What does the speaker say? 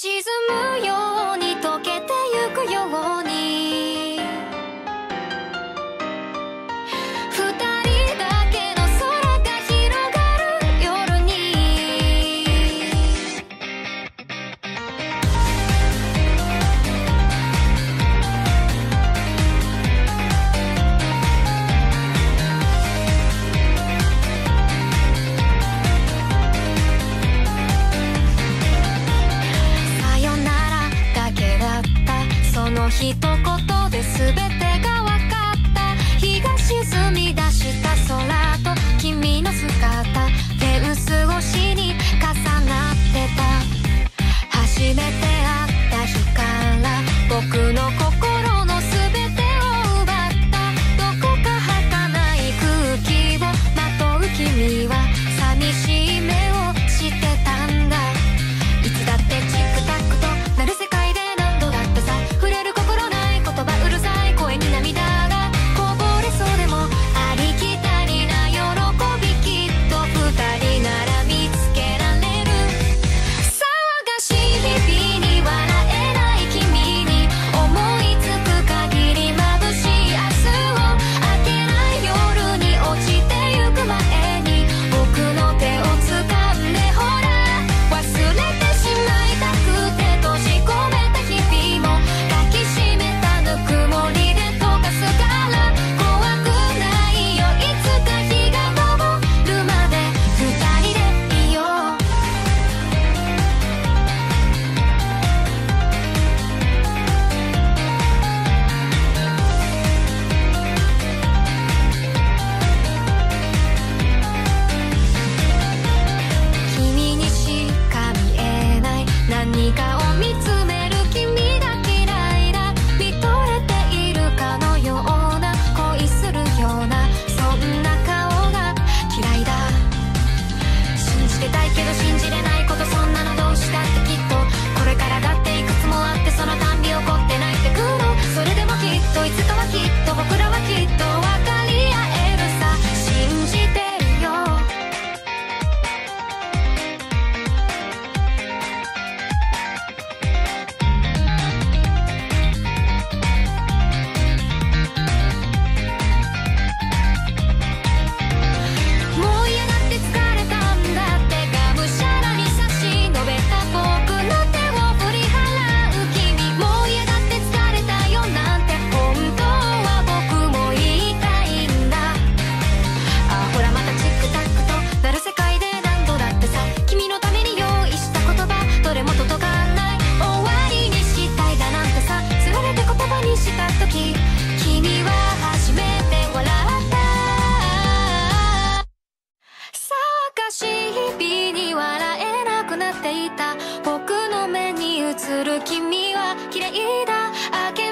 沈むよ一言見つめ 目に映る君は綺麗だ。